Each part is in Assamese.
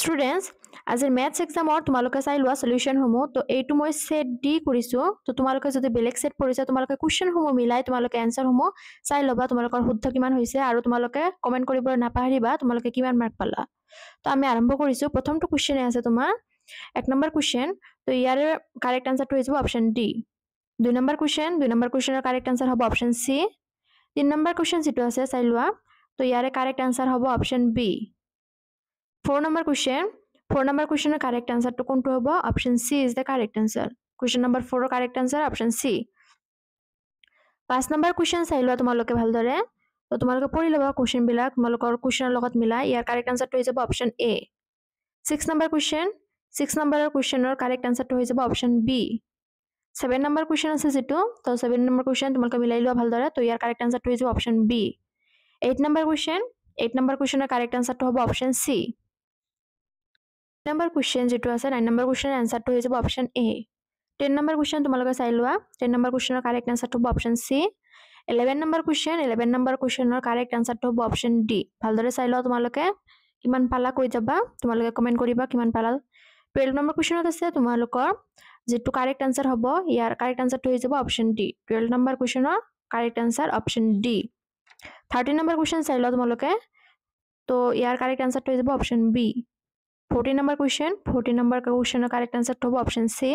ষ্টুডেণ্টছ আজিৰ মেথছ এক্সামৰ তোমালোকে চাই লোৱা চলিউশ্যনসমূহ তো এইটো মই ছেট ডি কৰিছোঁ। তো তোমালোকে যদি বেলেগ ছেট পৰিছে তোমালোকে কুৱেশ্যনসমূহ মিলাই তোমালোকে এনচাৰসমূহ চাই ল'বা তোমালোকৰ শুদ্ধ কিমান হৈছে আৰু তোমালোকে কমেণ্ট কৰিবলৈ নাপাহৰিবা তোমালোকে কিমান মাৰ্ক পালা। তো আমি আৰম্ভ কৰিছোঁ। প্ৰথমটো কুৱেশ্যনে আছে তোমাৰ এক নম্বৰ কুৱেশ্যন তো ইয়াৰে কাৰেক্ট আনচাৰটো হৈ যাব অপশ্যন ডি দুই নম্বৰ কুৱেশ্যন দুই নম্বৰ কুৱেশ্যনৰ কাৰেক্ট আনচাৰ হ'ব অপশ্যন চি তিনি নম্বৰ কুৱেশ্যন যিটো আছে চাই লোৱা। তো ইয়াৰে কাৰেক্ট আনচাৰ হ'ব option B four number question four number কুৱেশ্যনৰ correct আনচাৰটো কোনটো হ'ব option C is the correct answer question number ফ'ৰৰ correct answer option C পাঁচ নম্বৰ কুৱেশ্যন চাই লোৱা তোমালোকে ভালদৰে তো তোমালোকে পঢ়ি ল'বা কুৱেশ্যনবিলাক তোমালোকৰ কুৱেশ্যনৰ লগত মিলাই ইয়াৰ কাৰেক্ট আনচাৰটো হৈ যাব option A six number question six নম্বৰৰ কুৱেশ্যনৰ কাৰেক্ট আনচাৰটো হৈ যাব option B seven number question আছে যিটো তো ছেভেন নম্বৰ কুৱেশ্যন তোমালোকে মিলাই লোৱা ভালদৰে তো ইয়াৰ কাৰেক্ট আনচাৰটো হৈ যাব option B eight number question eight number কুৱেশ্যনৰ correct আনচাৰটো হ'ব অপশ্যন চি নম্বৰ কুৱেশ্যন যিটো আছে নাইন নম্বৰ কুৱেশ্যনৰ এনচাৰটো হৈ যাব option A ten number question তোমালোকে চাই লোৱা টেন নম্বৰ কুৱেশ্যনৰ কাৰেক্ট এনচাৰটো হ'ব option C eleven number question eleven number কুৱেশ্যনৰ correct এনচাৰটো হ'ব অপশ্যন ডি ভালদৰে চাই লোৱা তোমালোকে কিমান পালা কৈ যাবা তোমালোকে কমেণ্ট কৰিবা কিমান পালা টুৱেল্ভ নম্বৰ কুৱেশ্যনত আছে তোমালোকৰ যিটো কাৰেক্ট এনচাৰ হ'ব ইয়াৰ কাৰেক্ট এনচাৰটো হৈ যাব option D twelve number কুৱেশ্যনৰ correct answer option D thirteen number question চাই লোৱা তোমালোকে তো ইয়াৰ কাৰেক্ট এনচাৰটো হৈ যাব option B fourteen number question fourteen number কোয়েশ্চেনের correct অ্যান্সারটা হবে option C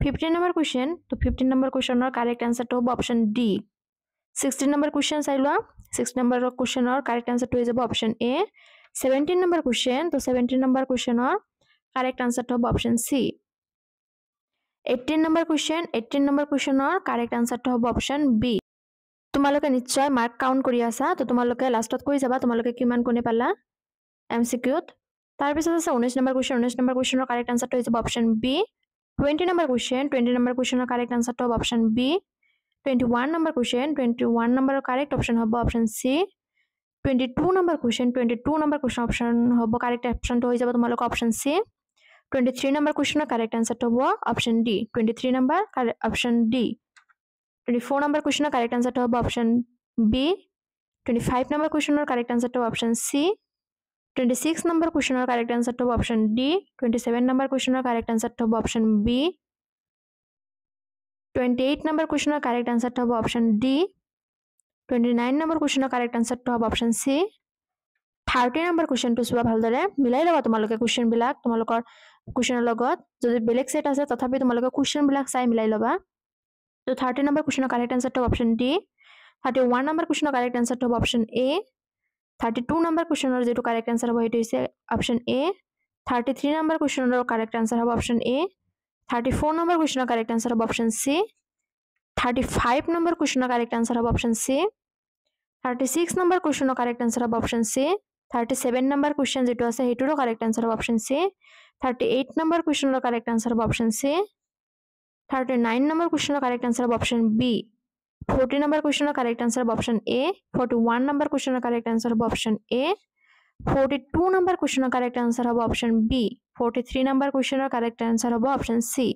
fifteen number question তো ফিফটিন নাম্বার কোয়েশ্চেনের কারেক্ট অ্যান্সারটা হবে option D sixteen number question চাইলাম সিক্স নাম্বার কোয়েশ্চেনের কারেক্ট অ্যান্সারটা হয়ে যাবে option A seventeen number question তো সেভেন্টিন নাম্বার কোয়েশ্চেনের কারেক্ট অ্যান্সারটা হবে option C eighteen number question eighteen number কোয়েশ্চেনের correct অ্যান্সারটা হ'ব অপশ্যন বি তোমালোকে নিশ্চয় মাৰ্ক কাউণ্ট কৰি আছা, তো তোমালোকে লাষ্টত কৈ যাবা, তোমালোকে কিমান কোনে পালা? এম চি কিউত তাৰপিছত আছে ঊনৈছ নম্বৰ কুৱেশ্যন ঊনৈছ নম্বৰ কুৱেশ্যনৰ কাৰেক্ট আনচাৰটো হৈ যাব option B twenty number question twenty number কুৱেশ্যনৰ correct আনচাৰটো হ'ব option B twenty one number question twenty one নম্বৰৰ কাৰেক্ট অপশ্যন হ'ব option C twenty two number question twenty two number question option হ'ব কাৰেক্ট অপশ্যনটো হৈ যাব তোমালোকৰ option C twenty three number কুৱেশ্যনৰ correct আনচাৰটো হ'ব option D twenty three number option D twenty four number কুৱেশ্যনৰ correct আনচাৰটো হ'ব option B twenty five number কুৱেশ্যনৰ correct আনচাৰটো হ'ব option C twenty six number question का correct answer D option D twenty seven number question का करेक्ट आंसर तो option B twenty eight number question का answer D twenty nine number কুৱেশ্যনৰ correct আনচাৰটো হ'ব অপশ্যন চি থাৰ্টি নম্বৰ কুৱেশ্যনটো চোৱা ভালদৰে মিলাই ল'বা তোমালোকে কুৱেশ্যনবিলাক তোমালোকৰ কুৱেশ্যনৰ লগত। যদি বেলেগ ছেট আছে, তথাপি তোমালোকে কুৱেশ্যনবিলাক চাই মিলাই ল'বা। তো থাৰ্টি নম্বৰ কুৱেশ্যনৰ কাৰেক্ট আনচাৰটো হ'ব option D thirty one number কুৱেশ্যনৰ correct আনচাৰটো হ'ব option A thirty two number কুৱেশ্যনৰ যিটো কাৰেক্ট এনচাৰ হ'ব সেইটো হৈছে option A thirty three number কুৱেশ্যনৰ correct answer হ'ব option A thirty four number কুৱেশ্যনৰ correct answer হ'ব option C thirty five number কুৱেশ্যনৰ correct answer হ'ব option C thirty six number কুৱেশ্যনৰ correct answer হ'ব option C thirty seven number question যিটো আছে সেইটোৰো কাৰেক্ট এনচাৰ হ'ব option C thirty eight number কুৱেশ্যনৰ correct answer হ'ব option C thirty nine number কুৱেশ্যনৰ correct answer হ'ব অপশ্যন বি ফৰ্টি নম্বৰ কুৱেশ্যনৰ কাৰেক্ট আনচাৰ হ'ব option A forty one number কুৱেশ্যনৰ correct answer হ'ব option A forty two number কুৱেশ্যনৰ correct answer হ'ব option B forty three number কুৱেশ্যনৰ correct answer হ'ব option C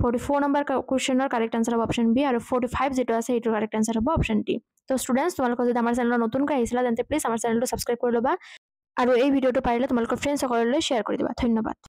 forty four number কুৱেশ্যনৰ correct answer হ'ব অপশ্যন বি আৰু ফৰ্টি ফাইভ যিটো আছে সেইটোৰ কাৰেক্ট আনচাৰ হ'ব অপশ্যন ডি তো ষ্টুডেণ্টছ তোমালোকৰ যদি আমাৰ চেনেলত নতুনকৈ আহিছিলা তেন্তে প্লিজ আমাৰ চেনেলটো ছাবস্ক্ৰাইব কৰি ল'বা। আৰু এই ভিডিঅ'টো পাৰিলে তোমালোকৰ ফ্ৰেণ্ডসকললৈ শ্বেয়াৰ কৰি দিবা। ধন্যবাদ।